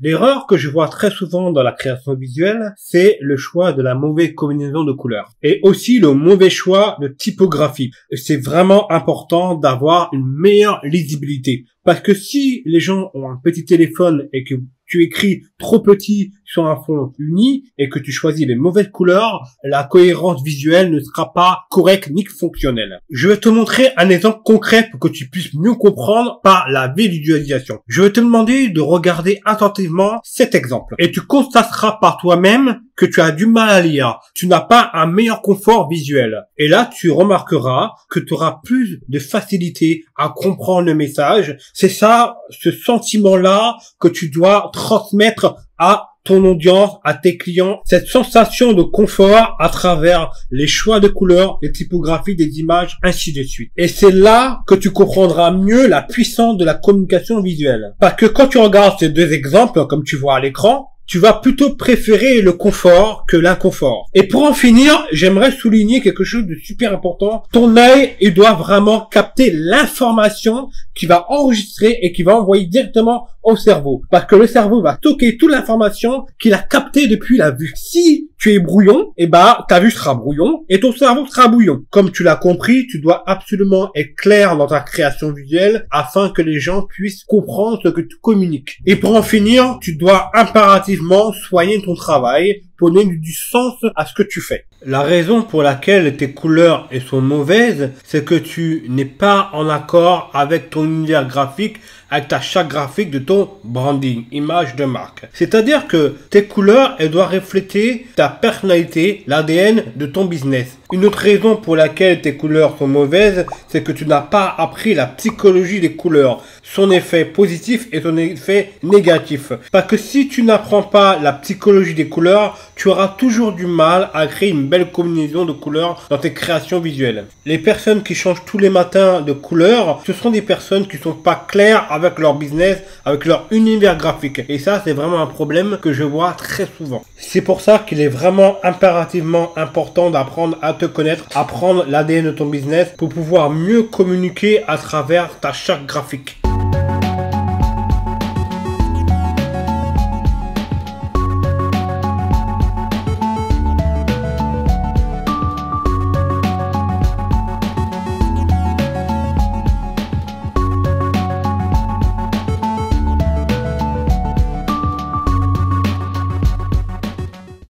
L'erreur que je vois très souvent dans la création visuelle, c'est le choix de la mauvaise combinaison de couleurs et aussi le mauvais choix de typographie. C'est vraiment important d'avoir une meilleure lisibilité parce que si les gens ont un petit téléphone et que tu écris trop petit sur un fond uni et que tu choisis les mauvaises couleurs, la cohérence visuelle ne sera pas correcte ni fonctionnelle. Je vais te montrer un exemple concret pour que tu puisses mieux comprendre par la visualisation. Je vais te demander de regarder attentivement cet exemple et tu constateras par toi-même que tu as du mal à lire. Tu n'as pas un meilleur confort visuel. Et là, tu remarqueras que tu auras plus de facilité à comprendre le message. C'est ça, ce sentiment-là que tu dois transmettre à ton audience, à tes clients, cette sensation de confort à travers les choix de couleurs, les typographies des images, ainsi de suite. Et c'est là que tu comprendras mieux la puissance de la communication visuelle. Parce que quand tu regardes ces deux exemples, comme tu vois à l'écran, tu vas plutôt préférer le confort que l'inconfort. Et pour en finir, j'aimerais souligner quelque chose de super important. Ton œil, il doit vraiment capter l'information qui va enregistrer et qui va envoyer directement au cerveau. Parce que le cerveau va stocker toute l'information qu'il a captée depuis la vue. Si tu es brouillon, et bah, ta vue sera brouillon et ton cerveau sera brouillon. Comme tu l'as compris, tu dois absolument être clair dans ta création visuelle afin que les gens puissent comprendre ce que tu communiques. Et pour en finir, tu dois impérativement soigner ton travail donner du sens à ce que tu fais. La raison pour laquelle tes couleurs sont mauvaises, c'est que tu n'es pas en accord avec ton univers graphique, avec ta charte graphique de ton branding, image de marque. C'est-à-dire que tes couleurs, elles doivent refléter ta personnalité, l'ADN de ton business. Une autre raison pour laquelle tes couleurs sont mauvaises, c'est que tu n'as pas appris la psychologie des couleurs, son effet positif et son effet négatif. Parce que si tu n'apprends pas la psychologie des couleurs, tu auras toujours du mal à créer une belle combinaison de couleurs dans tes créations visuelles. Les personnes qui changent tous les matins de couleurs, ce sont des personnes qui sont pas claires avec leur business, avec leur univers graphique. Et ça, c'est vraiment un problème que je vois très souvent. C'est pour ça qu'il est vraiment impérativement important d'apprendre à te connaître, apprendre l'ADN de ton business pour pouvoir mieux communiquer à travers ta charte graphique.